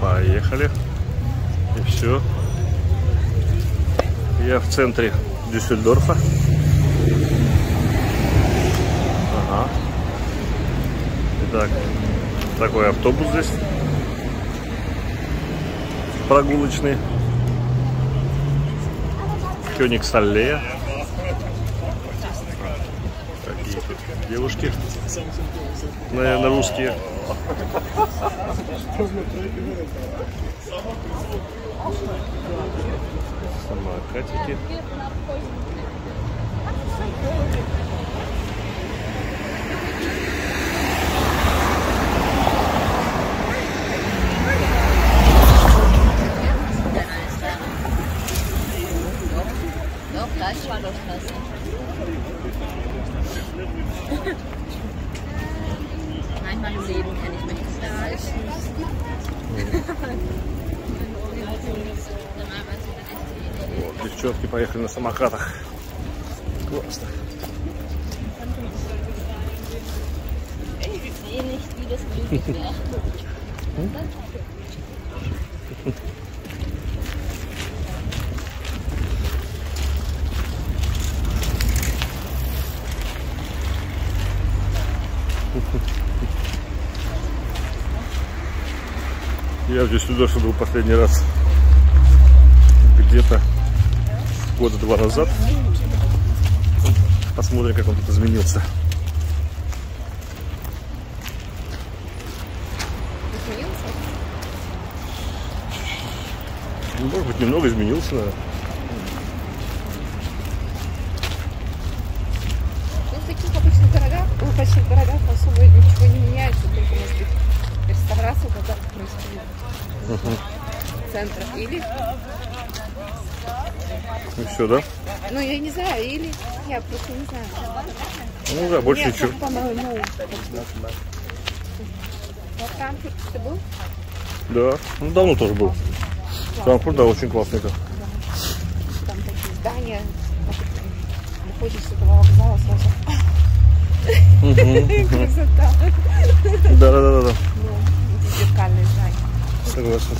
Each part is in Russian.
Поехали. И все. Я в центре Дюссельдорфа. Ага. Итак, такой автобус здесь. Прогулочный. Кёнигсаллея. Какие тут девушки. Наверное, русские. Самокатики. Вот, девчонки поехали на самокатах. Классно. Ich sehe nicht, wie das wäre. Я в Дюссельдорфе был последний раз где-то года два назад. Посмотрим, как он тут изменился. Ну, может быть, немного изменился, наверное. Ну, в таких обычных городах, ну, больших городах особо ничего не меняется, только, может быть, реставрация когда происходит в центрах. Или, И все, да? ну, я не знаю, или, я просто не знаю. Ну да, больше Нет, ничего. по-моему, во Франкфурте ты был? Да, ну давно тоже был. Франкфурт, да, очень классный. это. Там такие здания, выходишь с этого вокзала сразу. Красота. Да, да, да, да, Ну, эти зеркальные здания. согласен.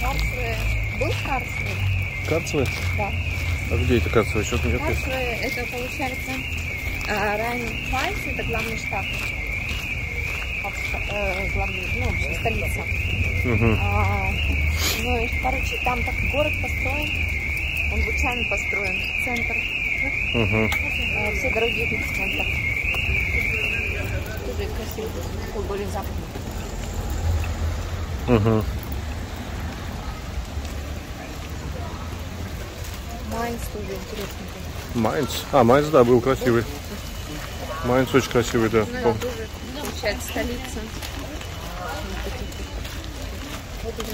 Карсруэ. Был Карсруэ? Карцевый? Да. А где это Карцевый? Что-то нет. Карсруэ это получается а, Райн-Пфальц, это главный ста- э, главный, ну, столица. Угу. А, ну, и, короче, там так город построен, он лучами построен, центр. Угу. А, все дороги идут в центр. Красиво, такой более западный. Угу. Майнц тоже интересный. Майнц. А, Майнц, да, был красивый. Майнц очень красивый, да. Ну, тоже, получается, столица. Вот уже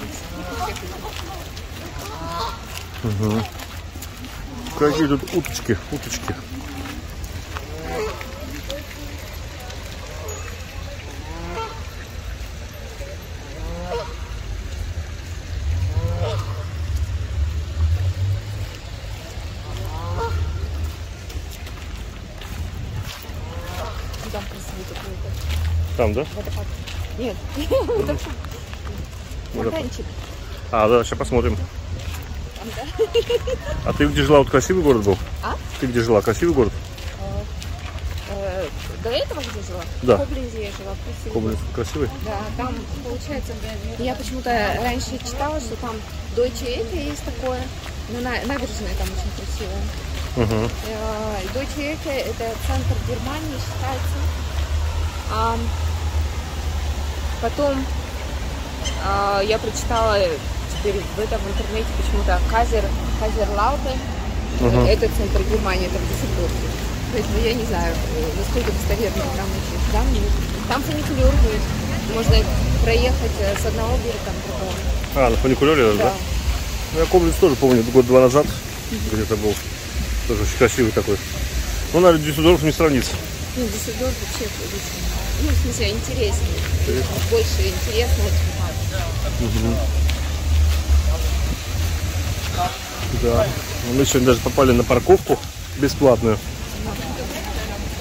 Какие тут уточки, уточки. Там красивый такой вот Там, да? водопад. Нет, фонтанчик. А, да, сейчас посмотрим. Там, да? А ты где жила? Вот красивый город был? А? Ты где жила? Красивый город? Э, До этого где жила? Да. В Коблинзе я жила. красивый город. красивый? Да, там получается, я почему-то раньше читала, что там Deutsche Ecke есть такое, но на, набережная там очень красивая. Угу. Э, Deutsche Ecke это центр Германии считается. Потом а, я прочитала теперь в этом интернете почему-то Казер, Казерлауте. Мгм. Это центр Германии, это в Дюссельдорфе. Поэтому я не знаю, э, насколько достоверны там эти данные. Там фуникулер будет. Можно проехать э, с одного берега на другого. А, на фуникулере, да? Да. Ну, я Коблин тоже помню, год-два назад где-то был. Тоже очень красивый такой. Ну, наверное, Дюссельдорф не сравнится. Ну, Дюссельдорф вообще очень, ну, в смысле, интереснее. Больше интересного. Да. Ну, Мы сегодня даже попали на парковку бесплатную.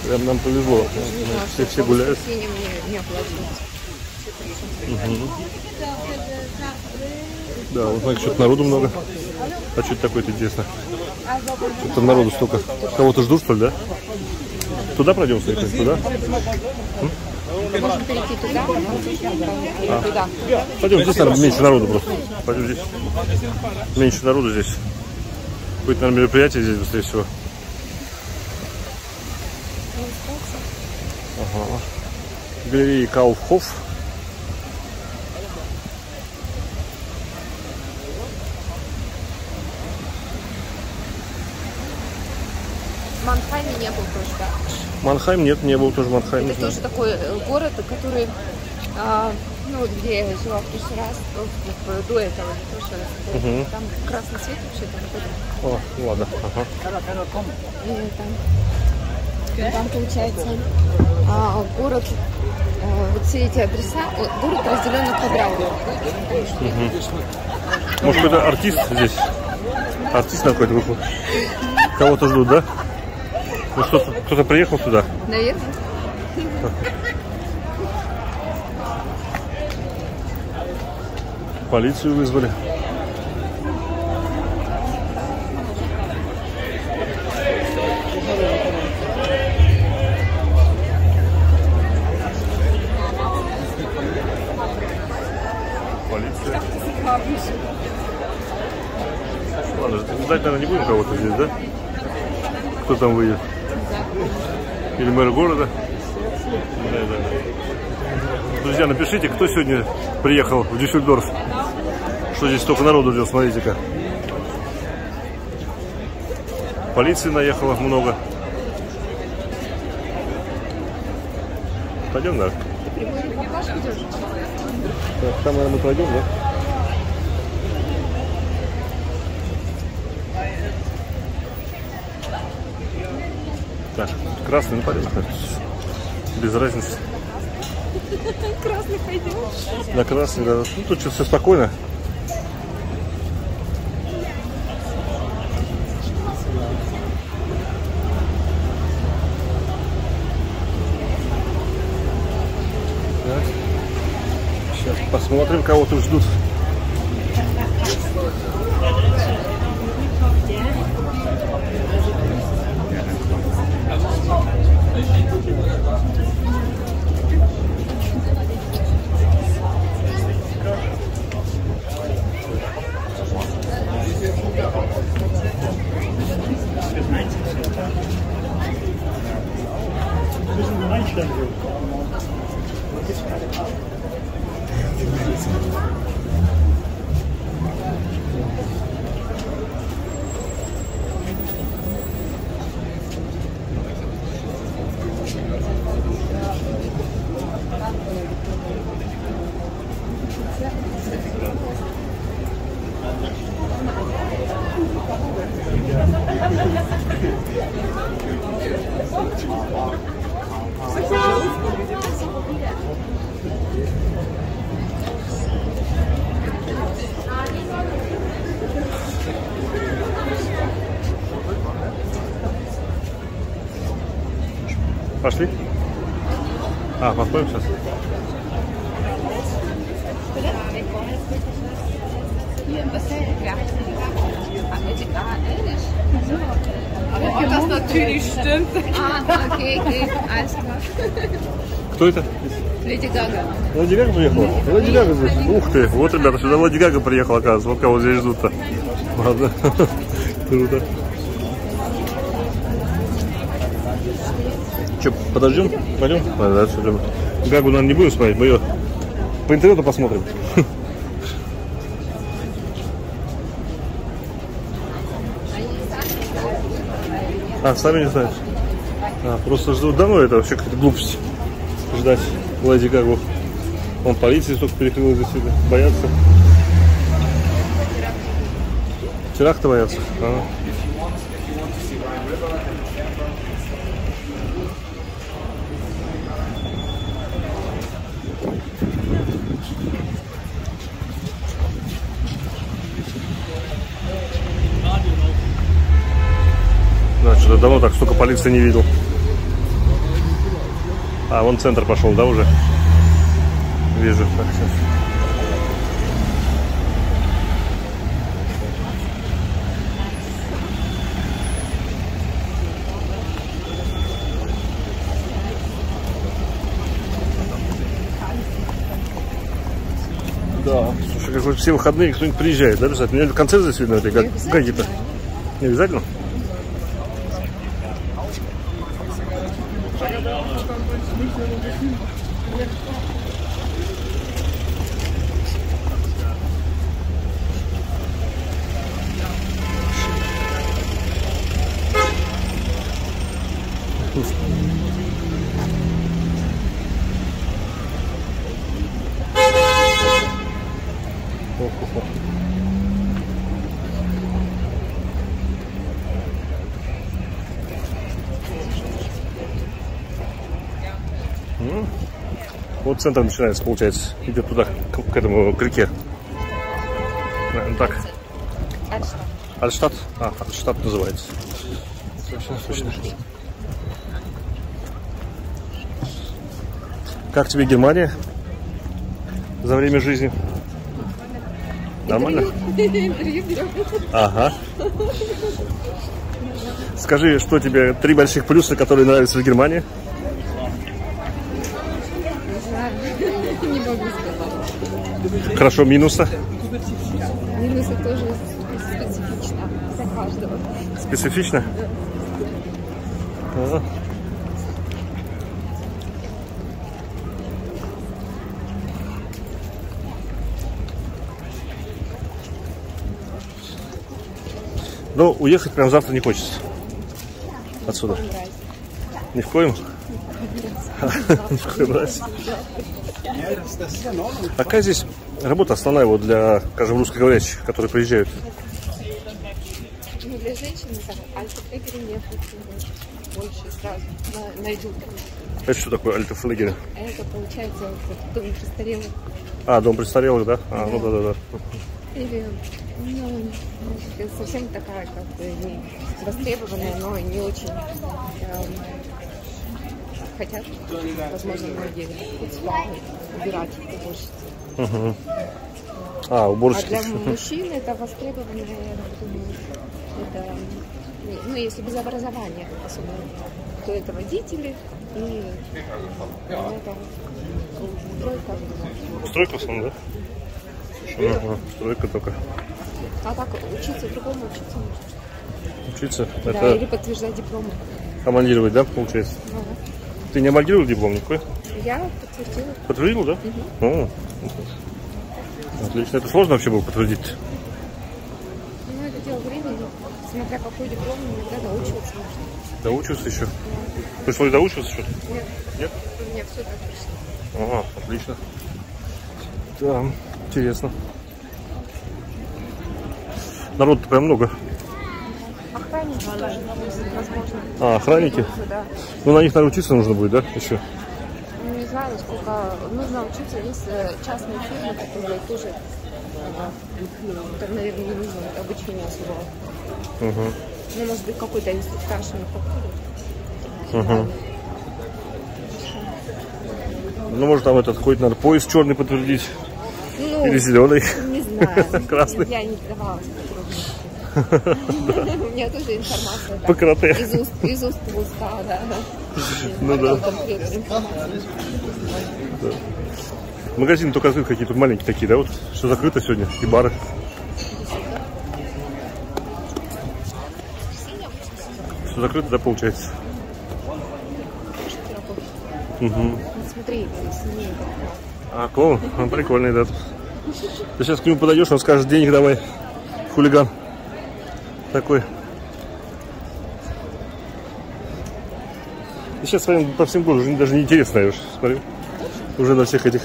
Прям нам повезло. Знаю, все, все гуляют. не, не оплачивается. Да, вот смотри, что-то народу много. А что это такое-то интересно? Что-то народу столько. Кого-то ждут, что ли, да? Туда пройдем, смотри, туда? Можем перейти туда, А. туда. Пойдем, здесь, меньше народу просто. Пойдем здесь. Меньше народу здесь. Будет, наверное, мероприятие здесь, быстрее всего. Ага. Галерея Кауфхоф. В Манхайме не был тоже, да? Манхайм нет, не был тоже Манхайм. Это тоже такой э, город, который, а, ну, где я жила в прошлый раз, ну, в- до этого, не в прошлый раз. Мгм. там красный свет вообще там выходит. О, ну ладно. Ага. И там, там получается а, город, а, вот все эти адреса, город разделен на квадраты. Может, какой-то артист здесь? Артист на какой-то вышел. Кого-то ждут, да? Ну что, кто-то приехал сюда? Наверное. Полицию вызвали. Полиция. Ладно, ждать, наверное, не будем кого-то здесь, да? Кто там выйдет? Или мэр города? Да, да. Друзья, напишите, кто сегодня приехал в Дюссельдорф. Что здесь столько народу идет, смотрите-ка. Полиции наехало много. Пойдем, да? Так, Там, наверное, мы пройдем, да? Так, красный, ну пойдем. Без разницы. Красный пойдем. На красный, да. Ну, тут что-то все спокойно. Сейчас посмотрим, кого тут ждут. А, посмотрим сейчас. Ob das natürlich stimmt. Ah, okay, okay, alles klar. Кто это? Леди Гага. Лади Гага приехала? Лади Гага здесь. Ух ты, вот, ребята, сюда Лади Гага приехала, оказывается. Вот кого здесь ждут-то. Ладно. Круто. Че, подождем? Пойдем? Ладно, дальше идем. Гагу, наверное, не будем смотреть, мы ее по интернету посмотрим. А, сами не знаешь? А, просто ждут. Да ну это вообще какая-то глупость. Ждать Леди Гагу. Он полиции столько перекрыл себя. Боятся. Теракта боятся. Ага. Что-то давно так столько полиции не видел. А, вон центр пошел, да, уже? Вижу. Так, сейчас. Да. Слушай, как все выходные кто-нибудь приезжает, да, обязательно? Или концерт здесь видно, этой Гаги-то? Не обязательно? Вот центр начинается, получается. Идет туда, к, к этому, к реке. Наверное, так. Альштадт. А, Альштадт называется. Точно. Как тебе Германия? За время жизни? Нормально? Интервью берем. Ага. Скажи, что тебе три больших плюса, которые нравятся в Германии? Не знаю. Не могу сказать. Хорошо, минуса? Минусы тоже специфично для каждого. Специфично? Ага. Но уехать прям завтра не хочется. Отсюда. Ни в коем? Ни в коем разе. А какая здесь работа основная вот для, скажем, русскоговорящих, которые приезжают? Ну, для женщин так, альфа-флегеры нет больше сразу на- найдут. Это что такое альтофлегеры? Это получается вот дом престарелых. А, дом престарелых, да? А, ну да-да-да. Или, ну, совсем такая, как бы, не востребованная, но не очень эм, хотят, возможно, многие убирать уборщицы. А, А уборщики. для мужчин это востребовано, я думаю, это, ну, если без образования особенно, то это водители и ну, это стройка. Стройка в основном, да? Ага, стройка только. А так учиться другому учиться можно. Учиться. Да, Это или подтверждать дипломы. амальдировать, да, получается? Ага. Ты не амальдировал диплом никакой? Я подтвердила. Подтвердил, да? О, Отлично. Это сложно вообще было подтвердить? Ну, это дело времени. Смотря какой диплом, иногда доучиваться можно. Доучился еще? Пришлось доучиваться что-то? Нет, Нет? у меня все так пришло. Ага, отлично. Да, интересно. Народ-то прям много. Охранники тоже, возможно. А, охранники? Да. Ну, на них, наверное, учиться нужно будет, да, еще? Ну, Не знаю, сколько нужно учиться. Есть э, частные фирмы, которые тоже, э, там, наверное, не нужно обучение особого. Угу. Ну, может быть, какой-то инструктаж у них. Угу. Ну, может, там этот какой-то, надо пояс черный подтвердить. Ну, Или зеленый. не знаю. Красный. Я не давалась. У меня тоже информация. По карате. Из уст, из уст в уста, да. Ну да. Магазины только открыты какие-то маленькие такие, да, вот, что закрыто сегодня, и бары. Все закрыто, да, получается? Угу. Смотри, сильнее. А, клоун? Он прикольный, да. Ты сейчас к нему подойдешь, он скажет, денег давай, хулиган. Такой. И сейчас с вами по всем городу уже даже не интересно, я уж смотрю. Уже на всех этих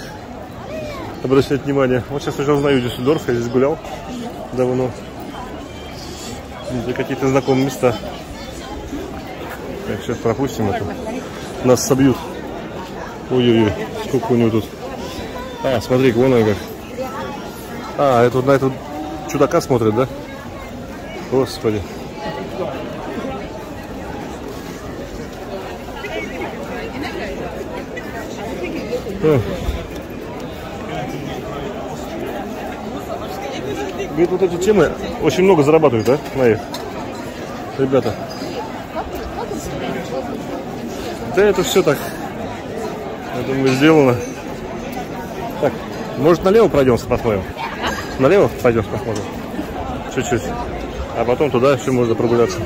обращать внимание. Вот сейчас уже узнаю Дюссельдорф, я здесь гулял давно. Везде какие-то знакомые места. Так, сейчас пропустим это. Нас собьют. Ой-ой-ой, сколько у него тут. А, смотри, вон он как. А, это вот на этого чудака смотрит, да? Господи. Говорит, вот эти темы очень много зарабатывают, да, на их? Ребята. Да это все так, я думаю, сделано. Так, может налево пройдемся, посмотрим? Налево пойдешь, посмотрим? Чуть-чуть. А потом туда еще можно прогуляться.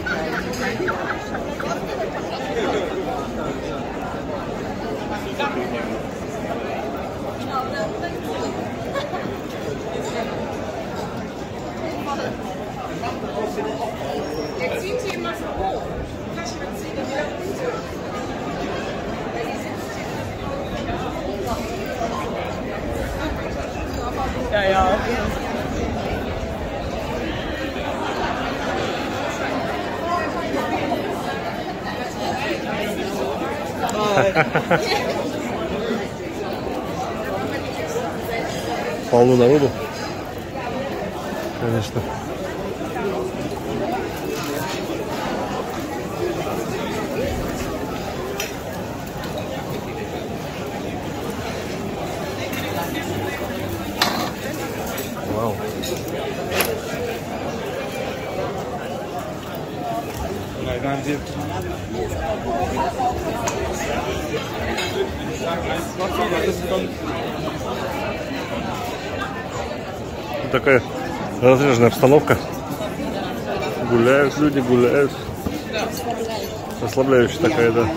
Полно народу. Конечно. Вау. Такая разреженная обстановка. Гуляют люди, гуляют. Расслабляющая такая, да.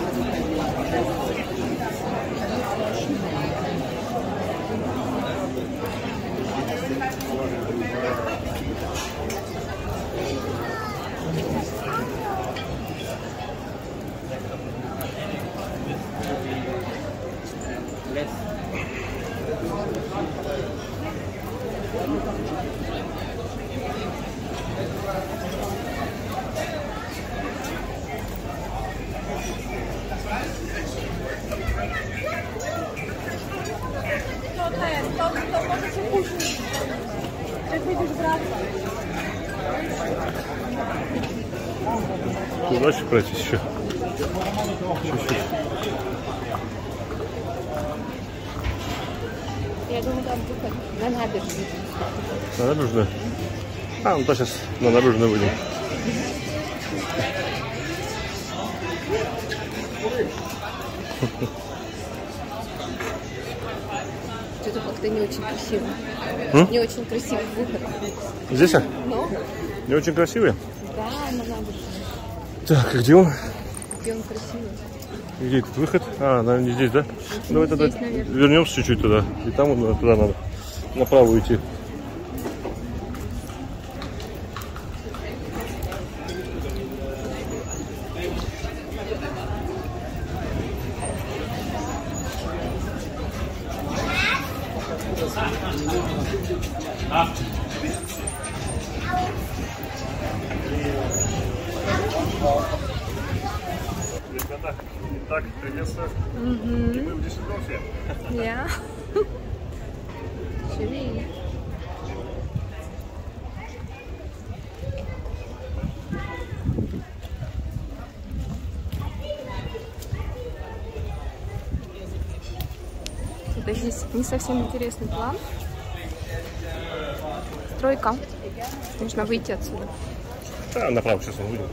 Туда еще пройти еще. Чуть-чуть. Я думаю, там выход на набережную. На набережную? А, ну то сейчас на набережную выйдем. Что-то как-то не очень красиво. М? Не очень красивый выход. Здесь, а? Но, Не очень красивые. да, на набережную. Так, а где он? Где он красивый. Где этот выход? А, наверное, не здесь, да? Давай тогда здесь, наверное. вернемся чуть-чуть туда. И там туда надо. Направо идти. Ребята, итак, приветствую. И мы в Дюссельдорфе. Ja. Schön. Это здесь не совсем интересный план. Стройка. Нужно выйти отсюда. Да, направо сейчас он выйдет.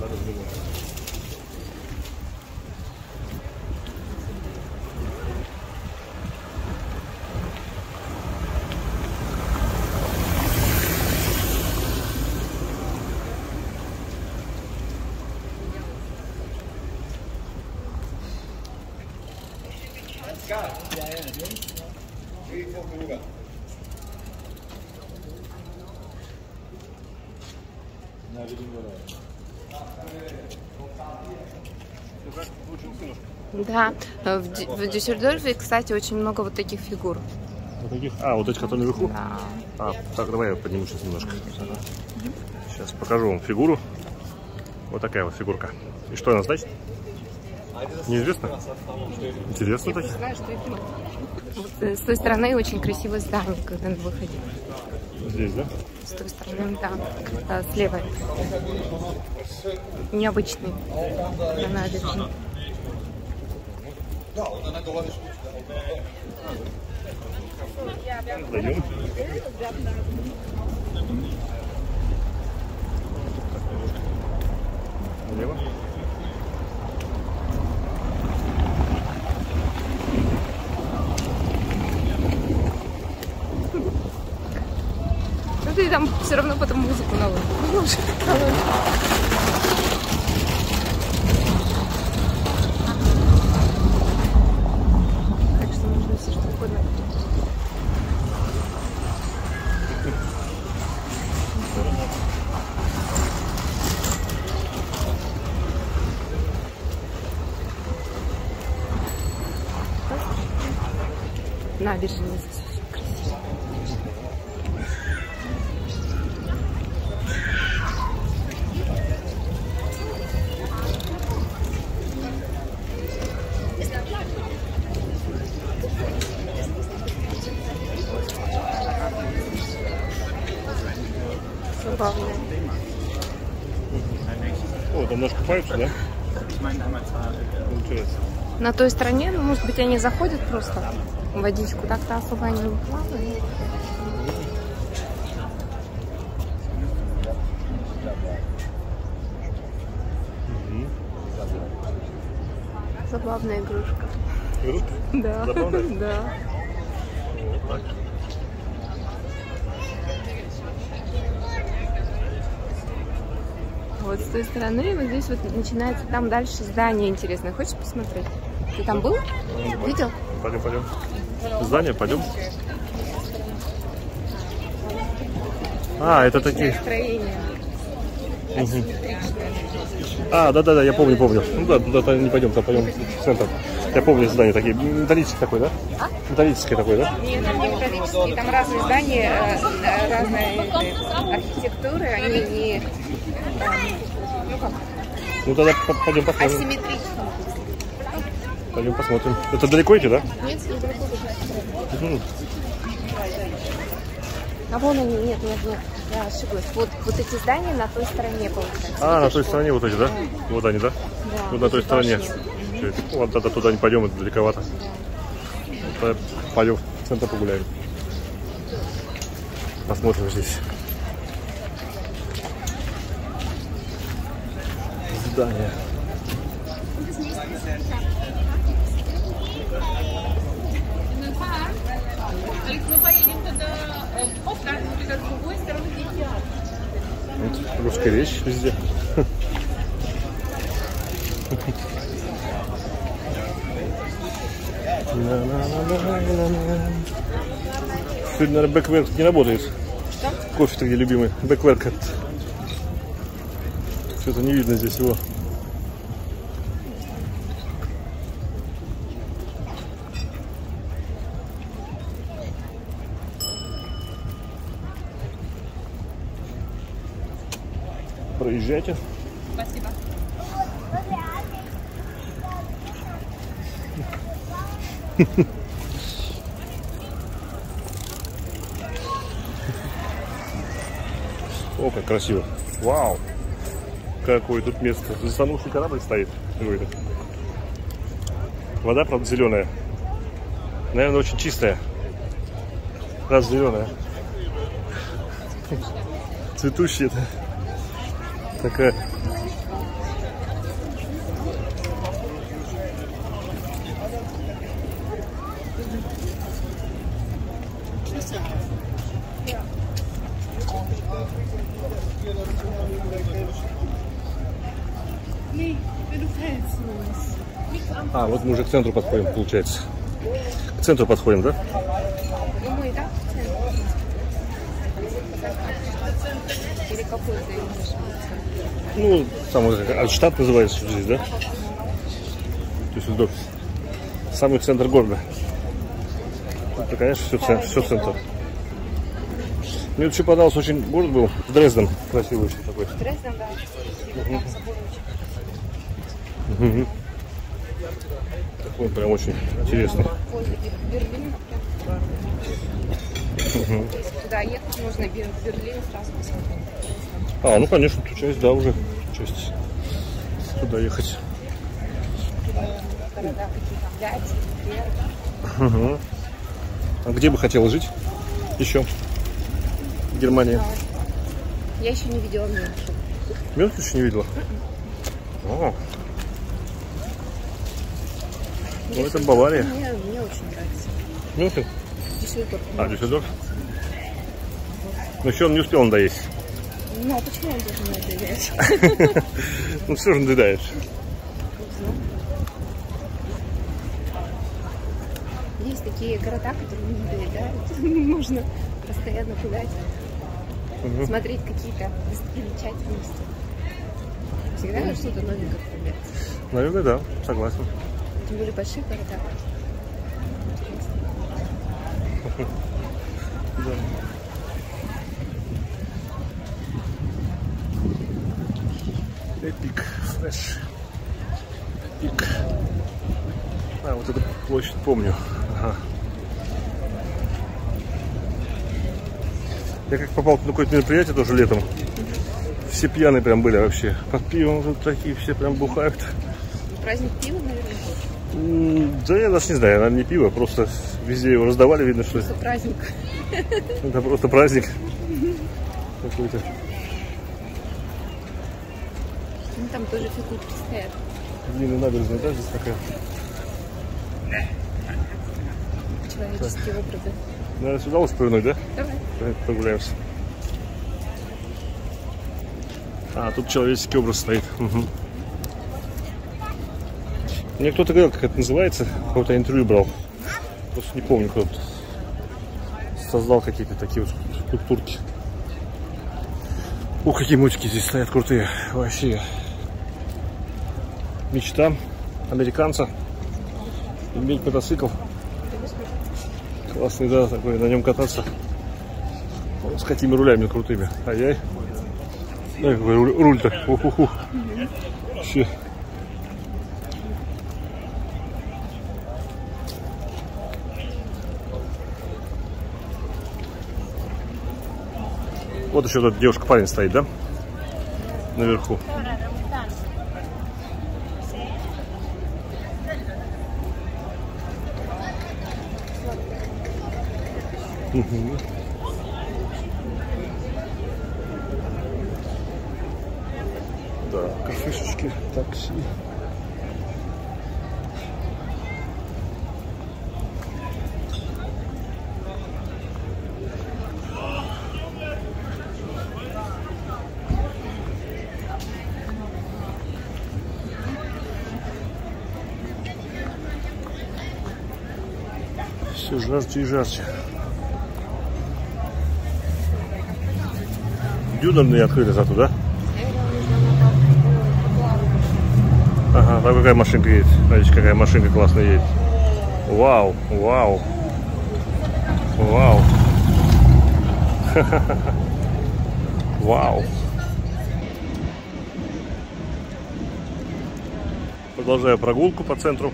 Да, в, Дю- в Дюссельдорфе, кстати, очень много вот таких фигур. Вот таких? А, вот эти, которые наверху? Да. А, так, давай я подниму сейчас немножко. Сейчас покажу вам фигуру. Вот такая вот фигурка. И что она значит? Неизвестно? Интересно так? Это. Э, с той стороны очень красивое здание, когда на выходе. Здесь, да? с той стороны, да, а, с левой. Необычный на набережной. Зайдем. Налево. Ну ты там все равно потом музыку новую. Той стороне, ну, может быть, они заходят просто в водичку, так-то особо они не плавают. Забавная игрушка. Игрушка? Да. Забавная? Да. Вот так. Вот с той стороны, вот здесь вот начинается там дальше здание интересное. Хочешь посмотреть? Ты там был? Видел? Пойдем, пойдем. Здание, пойдем. А, это такие. А, да, да, да, я помню, помню. Ну да, да, да, не пойдем, там пойдем в центр. Я помню здание такие. Металлический такой, да? Металлический такой, да? Нет, там не металлические, там разные здания, э, разные архитектуры, они не э, ну как, Ну тогда по- пойдем посмотрим. асимметричные. Пойдем посмотрим. Это далеко идти, да? Нет, недалеко. Мгм. А вон они, нет, нет, нет, я ошиблась. Вот, вот эти здания на той стороне, получается. А, на той стороне вот эти, да? Вот они, да? Да, Вот на той стороне. это? Вот тогда туда не пойдем, это далековато. Тогда Пойдем в центр погуляем. Посмотрим здесь. Здание. Мы поедем тогда в с другой стороны, где театр. Вот русская речь везде. Сегодня, наверное, бэкверк не работает. Кофе-то где любимый? Бэкверк. Что-то не видно здесь его. Проезжайте. Спасибо. О, как красиво. Вау. Какое тут место. Затонувший корабль стоит. какой-то. Вода, правда, зеленая. Наверное, очень чистая. Раз зеленая. Цветущая это. Такая. А, вот мы уже к центру подходим, получается. К центру подходим, да? Ну, как- а штат называется здесь, да? То есть до- самый центр города. Это, конечно, все, центр, все центр. Мне вообще понравился очень город был. Дрезден. Красивый очень такой. Дрезден, да. Очень Такой прям очень интересный. Если туда ехать, можно в Берлин сразу посмотреть. А, ну конечно, ту часть, да, уже часть туда ехать. Мгм. А где бы хотела жить еще? В Германии. Я еще не видела Мюнхен. Мюнхен еще не видела? О, ну это Бавария. Мне, мне очень нравится. Мюнхен? Дюссельдорф. А, Дюссельдорф? Но еще он не успел надоесть. Ну, а почему он должен это делать? Ну все же надоедаешь. Есть такие города, которые не надоедают. Можно постоянно гулять, смотреть какие-то достопримечательности. Всегда что-то новенькое появляется. Наверное, да, согласен. Тем более в больших городах. Да. Epic flash. Epic. А, вот эту площадь помню. Ага. Я как попал на какое-то мероприятие тоже летом. Все пьяные прям были вообще. Под пивом тут такие все прям бухают. Праздник пива, наверное, Да я даже не знаю, наверное, не пиво, просто везде его раздавали, видно, что просто праздник. это просто праздник какой-то. Ну, там тоже фигурки стоят. Длинная набережная, да, здесь такая? Человеческие образы. Наверное, сюда лучше повернуть, да? Давай. Давай прогуляемся. А, тут человеческий образ стоит. Мгм. Мне кто-то говорил, как это называется, какое-то интервью брал. Просто не помню, кто создал какие-то такие вот скульптурки. Ух, какие мультики здесь стоят крутые. Вообще. Мечта американца. Иметь мотоцикл. Классный, да, такой, на нем кататься. С какими рулями крутыми. Ай-яй. Какой руль- руль-то. Ух-ух-ух. Вообще. Вот еще тут девушка-парень стоит, да? Наверху. Да, кафешечки, такси. Все жарче и жарче. Дюнерные открыли зато, да? Ага, там какая машинка едет. Смотрите, какая машинка классная едет. Вау, вау. Вау. Вау. Продолжаю прогулку по центру.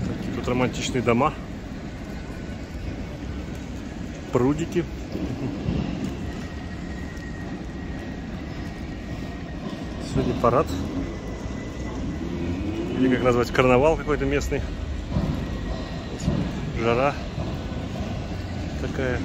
Такие тут романтичные дома. Прудики. Сегодня парад. Или как назвать, карнавал какой-то местный. Жара такая.